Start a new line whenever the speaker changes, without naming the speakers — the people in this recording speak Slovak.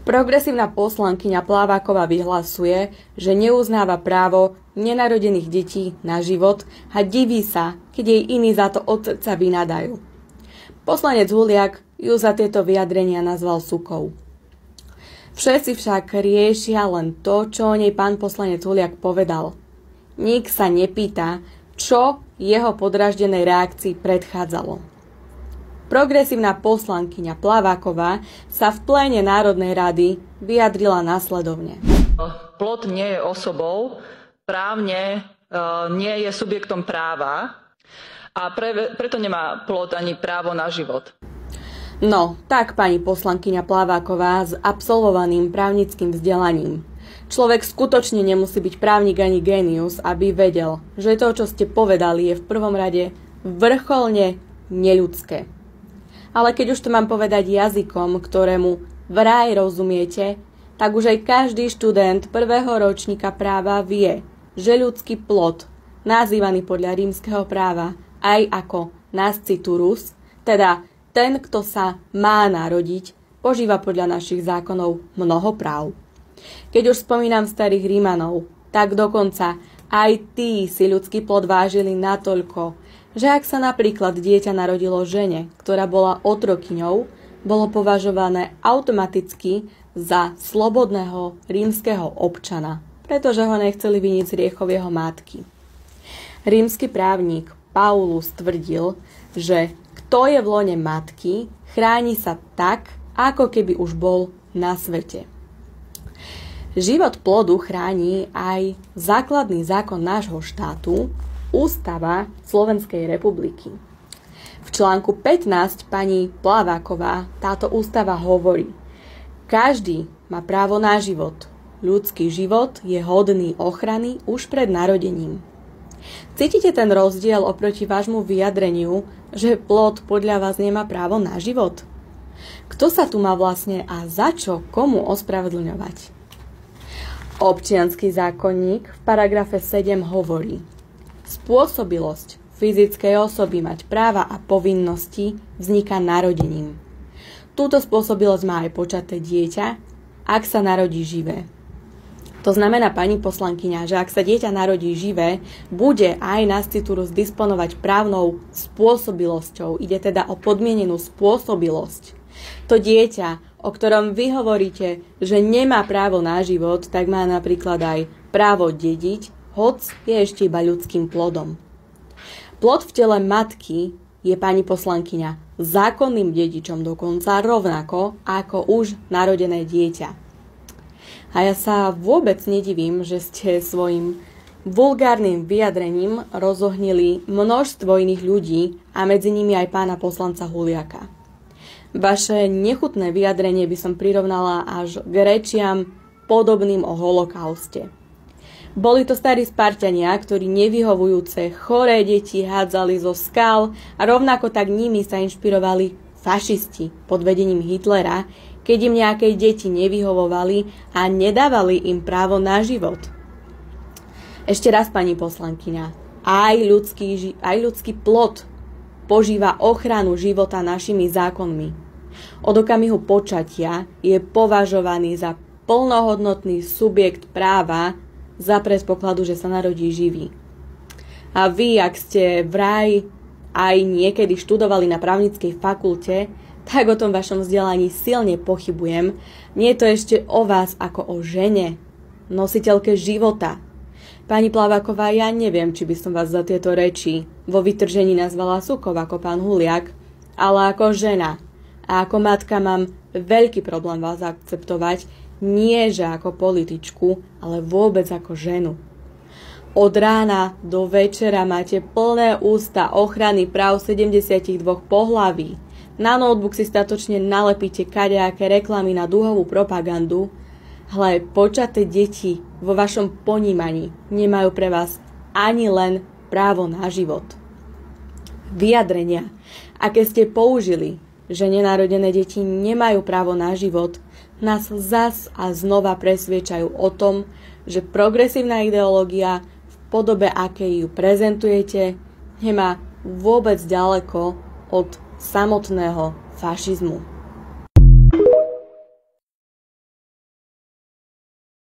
Progresívna poslankyňa Pláváková vyhlasuje, že neuznáva právo nenarodených detí na život a diví sa, keď jej iní za to srdca vynadajú. Poslanec Huliak ju za tieto vyjadrenia nazval sukou. Všetci však riešia len to, čo o nej pán poslanec Huliak povedal. Nik sa nepýta, čo jeho podraždenej reakcii predchádzalo. Progresívna poslankyňa Plaváková sa v pléne Národnej rady vyjadrila následovne.
Plot nie je osobou, právne e, nie je subjektom práva a pre, preto nemá plot ani právo na život.
No, tak pani poslankyňa Plaváková s absolvovaným právnickým vzdelaním. Človek skutočne nemusí byť právnik ani genius, aby vedel, že to, čo ste povedali, je v prvom rade vrcholne neľudské. Ale keď už to mám povedať jazykom, ktorému vraj rozumiete, tak už aj každý študent prvého ročníka práva vie, že ľudský plod, nazývaný podľa rímskeho práva aj ako nasciturus, teda ten, kto sa má narodiť, požíva podľa našich zákonov mnoho práv. Keď už spomínam starých Rímanov, tak dokonca aj tí si ľudský plod vážili natoľko, že ak sa napríklad dieťa narodilo žene, ktorá bola otrokyňou, bolo považované automaticky za slobodného rímskeho občana, pretože ho nechceli vyniť z riechov jeho matky. Rímsky právnik Paulus tvrdil, že kto je v lone matky, chráni sa tak, ako keby už bol na svete. Život plodu chráni aj základný zákon nášho štátu, Ústava Slovenskej republiky. V článku 15 pani Plaváková táto ústava hovorí Každý má právo na život. Ľudský život je hodný ochrany už pred narodením. Cítite ten rozdiel oproti vášmu vyjadreniu, že plod podľa vás nemá právo na život? Kto sa tu má vlastne a za čo komu ospravedlňovať? Občianský zákonník v paragrafe 7 hovorí – Spôsobilosť fyzickej osoby mať práva a povinnosti vzniká narodením. Túto spôsobilosť má aj počaté dieťa, ak sa narodí živé. To znamená, pani poslankyňa, že ak sa dieťa narodí živé, bude aj nasciturus disponovať právnou spôsobilosťou. Ide teda o podmienenú spôsobilosť. To dieťa, o ktorom vy hovoríte, že nemá právo na život, tak má napríklad aj právo dediť hoc je ešte iba ľudským plodom. Plod v tele matky je pani poslankyňa zákonným dedičom dokonca rovnako ako už narodené dieťa. A ja sa vôbec nedivím, že ste svojim vulgárnym vyjadrením rozohnili množstvo iných ľudí a medzi nimi aj pána poslanca Huliaka. Vaše nechutné vyjadrenie by som prirovnala až k rečiam podobným o holokauste. Boli to starí Spartania, ktorí nevyhovujúce choré deti hádzali zo skal a rovnako tak nimi sa inšpirovali fašisti pod vedením Hitlera, keď im nejaké deti nevyhovovali a nedávali im právo na život. Ešte raz, pani poslankyňa, aj ľudský, aj ľudský plod požíva ochranu života našimi zákonmi. Od okamihu počatia je považovaný za plnohodnotný subjekt práva za predpokladu, že sa narodí živý. A vy, ak ste vraj aj niekedy študovali na právnickej fakulte, tak o tom vašom vzdelaní silne pochybujem. Nie je to ešte o vás ako o žene, nositeľke života. Pani Plaváková, ja neviem, či by som vás za tieto reči vo vytržení nazvala sukov ako pán Huliak, ale ako žena a ako matka mám veľký problém vás akceptovať, nie že ako političku, ale vôbec ako ženu. Od rána do večera máte plné ústa ochrany práv 72 pohlaví. Na notebook si statočne nalepíte kadejaké reklamy na duhovú propagandu. Hle, počaté deti vo vašom ponímaní nemajú pre vás ani len právo na život. Vyjadrenia, aké ste použili, že nenarodené deti nemajú právo na život, nás zas a znova presviečajú o tom, že progresívna ideológia v podobe, akej ju prezentujete, nemá vôbec ďaleko od samotného fašizmu.